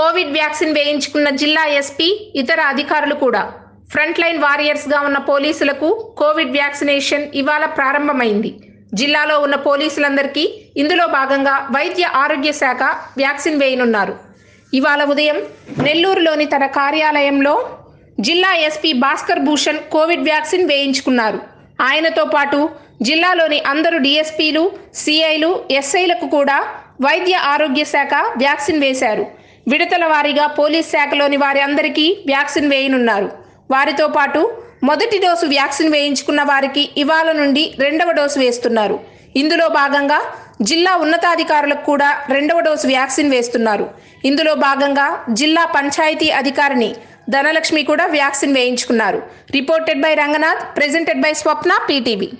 Covid vaccine వేయించుకున్న జిల్లా SP ఇతర అధికారులు కూడా. ఫ్రంట్ లైన్ వారియర్స్గా ఉన్న పోలీసులకు కోవిడ్ వ్యాక్సినేషన్ ఇవాళ ప్రారంభమైంది. జిల్లాలో ఉన్న పోలీసులందరికీ ఇందులో భాగంగా వైద్య ఆరోగ్య శాఖ వ్యాక్సిన్ వేయనున్నారు. ఇవాళ ఉదయం నెల్లూరులోని తన కార్యాలయంలో జిల్లా SP Bhaskar Bhushan covid vaccine వేయించుకున్నారు. ఆయనతో పాటు జిల్లాలోని అందరు డిఎస్పీలు సిఐలు ఎస్ఐలకు కూడా వైద్య ఆరోగ్య శాఖ వ్యాక్సిన్ వేశారు. విడతల వారీగా పోలీస్ శాఖలోని వారి అందరికీ వ్యాక్సిన్ వేయనున్నారు. వారితో పాటు మొదటి డోసు వ్యాక్సిన్ వేయించుకున్న వారికి ఇవాళ నుండి రెండవ డోసు వేస్తున్నారు. ఇందులో భాగంగా జిల్లా ఉన్నతాధికారులకు కూడా రెండవ డోసు వ్యాక్సిన్ వేస్తున్నారు. ఇందులో భాగంగా జిల్లా పంచాయతీ అధికారిని ధనలక్ష్మి కూడా vaccine వేయించుకున్నారు. Reported by Ranganath presented by Swapna PTV.